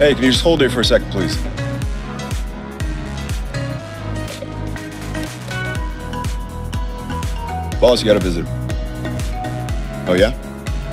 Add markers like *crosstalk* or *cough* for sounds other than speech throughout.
Hey, can you just hold there for a second, please? Boss, you got a visitor. Oh, yeah?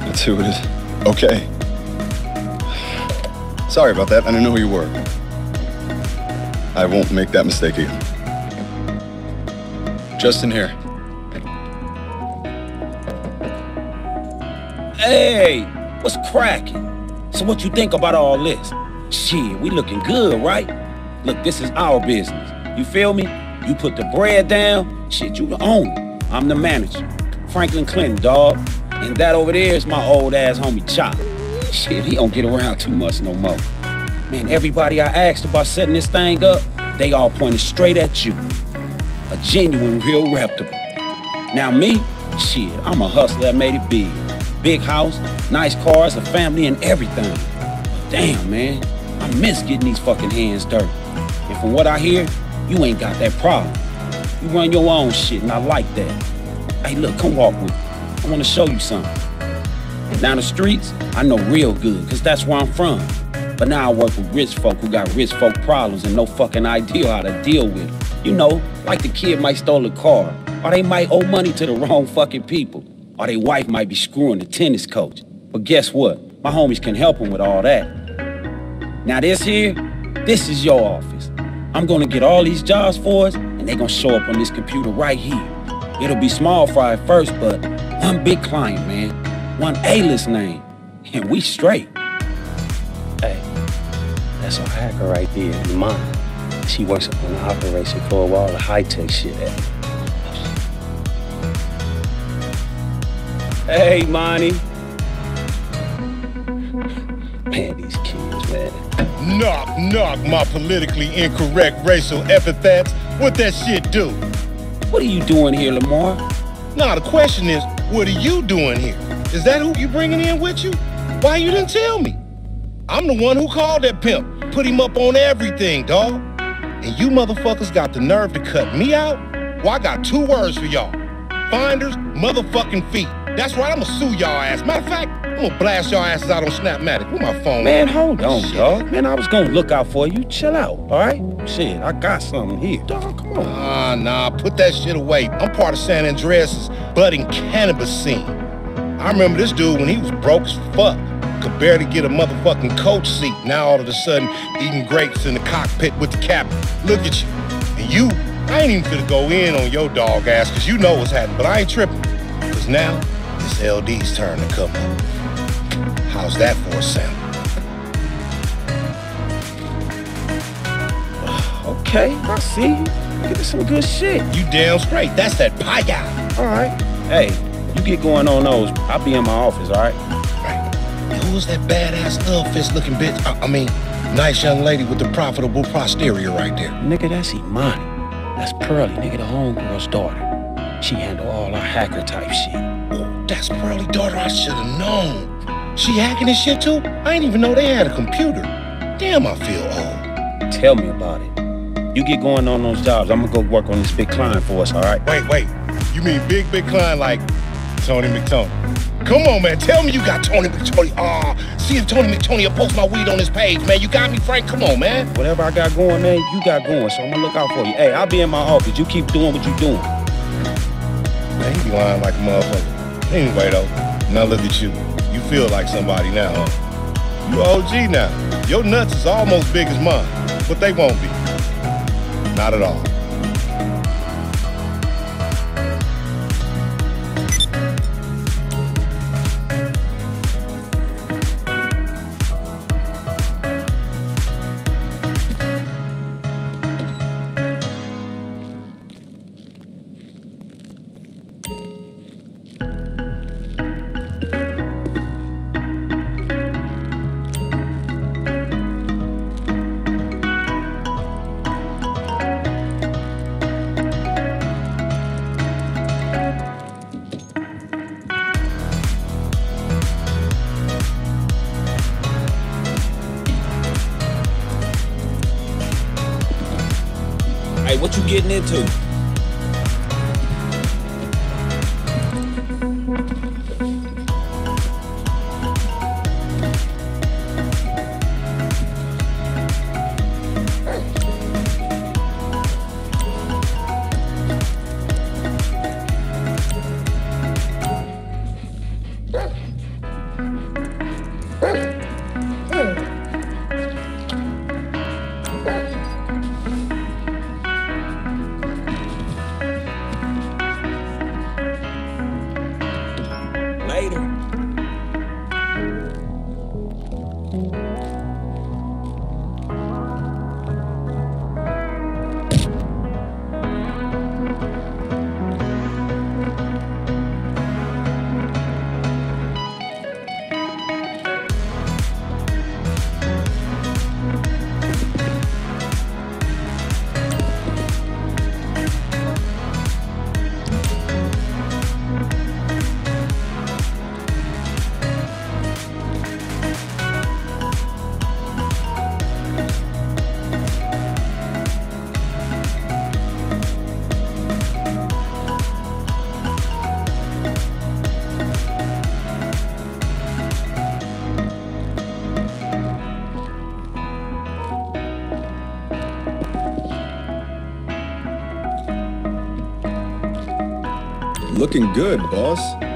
That's who it is. Okay. Sorry about that. I didn't know who you were. I won't make that mistake again. Justin here. Hey, what's cracking? So what you think about all this? Shit, we looking good, right? Look, this is our business. You feel me? You put the bread down, shit, you the owner. I'm the manager. Franklin Clinton, dog. And that over there is my old ass homie Chop. Shit, he don't get around too much no more. Man, everybody I asked about setting this thing up, they all pointed straight at you. A genuine, real reputable. Now me, shit, I'm a hustler that made it big. Big house, nice cars, a family, and everything. Damn, man, I miss getting these fucking hands dirty. And from what I hear, you ain't got that problem. You run your own shit, and I like that. Hey, look, come walk with me. I want to show you something. Down the streets, I know real good, because that's where I'm from. But now I work with rich folk who got rich folk problems and no fucking idea how to deal with it. You know, like the kid might stole a car, or they might owe money to the wrong fucking people, or their wife might be screwing the tennis coach. But guess what? My homies can help them with all that. Now this here, this is your office. I'm gonna get all these jobs for us, and they gonna show up on this computer right here. It'll be small fry at first, but one big client, man. One A-list name. And we straight. Hey, that's our hacker right there, Imani. She works on the operation for a while, the high-tech shit at. Hey, Monty. Man, these kids. Knock, knock, my politically incorrect racial epithets. What that shit do? What are you doing here, Lamar? Now, the question is, what are you doing here? Is that who you bringing in with you? Why you didn't tell me? I'm the one who called that pimp. Put him up on everything, dog. And you motherfuckers got the nerve to cut me out? Well, I got two words for y'all. Finders, motherfucking feet. That's right, I'ma sue y'all ass. Matter of fact, I'm gonna blast y'all asses out on Snapmatic with my phone. Man, hold on, dog. Man, I was gonna look out for you. Chill out, all right? Shit, I got something here. Dog, come on. Ah, nah, put that shit away. I'm part of San Andreas' budding cannabis scene. I remember this dude when he was broke as fuck. Could barely get a motherfucking coach seat. Now all of a sudden, eating grapes in the cockpit with the captain. Look at you. And you, I ain't even gonna go in on your dog ass, cause you know what's happening, but I ain't tripping. Cause now, it's LD's turn to come up. How's that for a sample? *sighs* Okay, I see. Give me some good shit. You damn straight. That's that pie guy. All right. Hey, you get going on those. I'll be in my office, all right? Right. Who's that badass Lovefist looking bitch? I, I mean, nice young lady with the profitable posterior right there. Nigga, that's Imani. That's Pearly, nigga, the homegirl's daughter. She handle all our hacker type shit. Oh, that's Pearly daughter. I should have known. She hacking this shit too? I didn't even know they had a computer. Damn, I feel old. Tell me about it. You get going on those jobs. I'm gonna go work on this big client for us, all right? Wait, wait. You mean big, big client like Tony McTony? Come on, man. Tell me you got Tony McTony. Ah, see if Tony McTony will post my weed on his page, man. You got me, Frank? Come on, man. Whatever I got going, man, you got going. So I'm gonna look out for you. Hey, I'll be in my office. You keep doing what you're doing. Man, he be lying like a motherfucker. Anyway, though, now look at you. You feel like somebody now, huh? You OG now. Your nuts is almost big as mine, but they won't be. Not at all. What you getting into? Looking good, boss.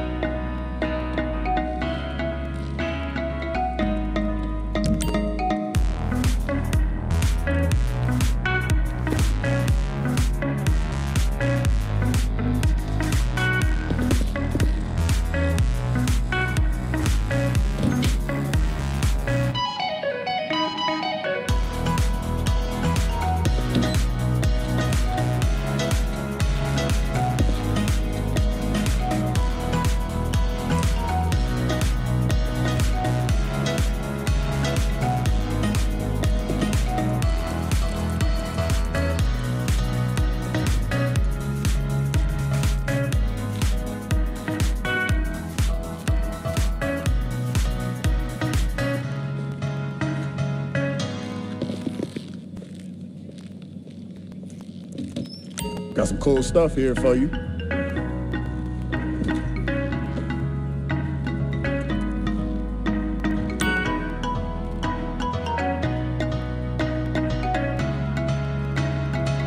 Got some cool stuff here for you.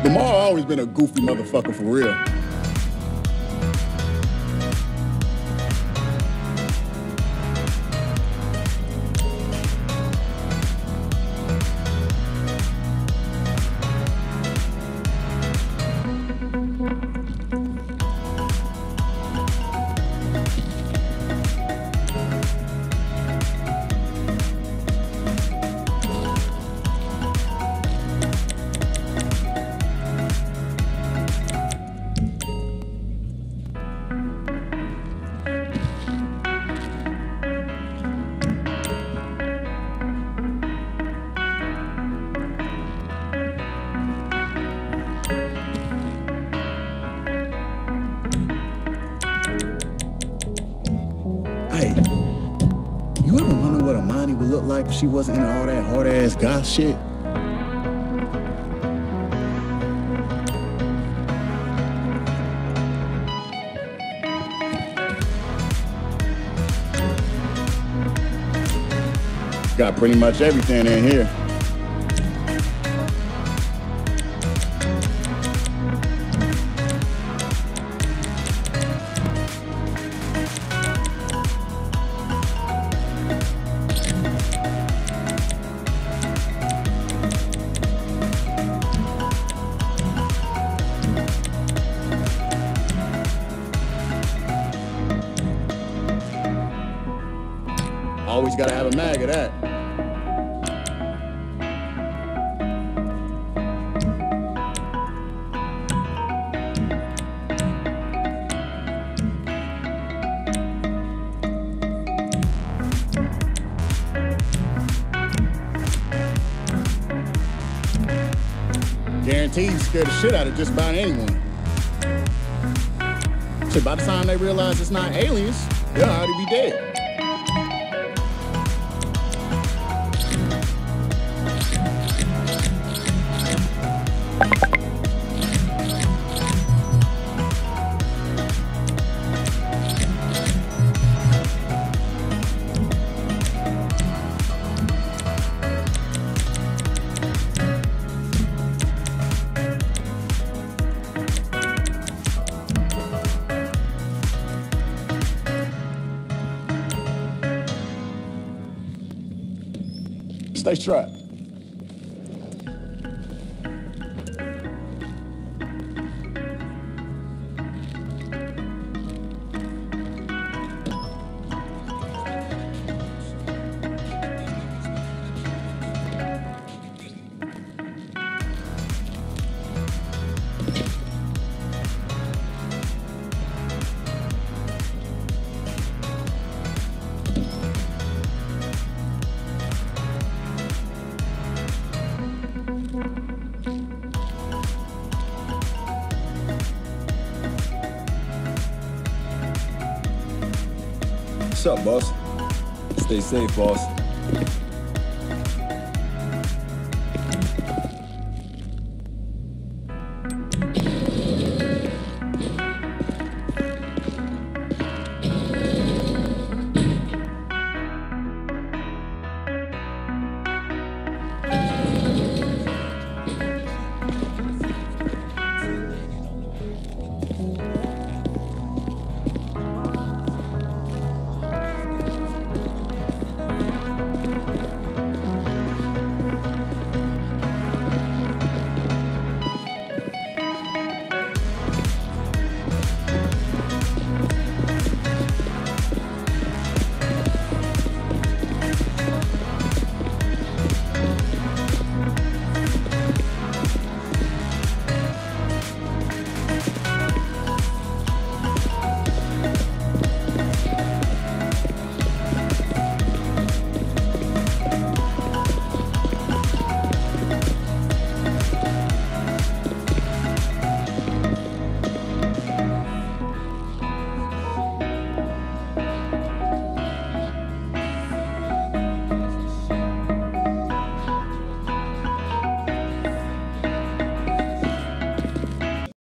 Lamar always been a goofy motherfucker for real. Imani would look like if she wasn't in all that hard ass goth shit? Got pretty much everything in here. Always gotta have a mag of that. Guaranteed you scare the shit out of just about anyone. Shit, by the time they realize it's not aliens, they'll already be dead. Stay strapped. What's up, boss? Stay safe, boss.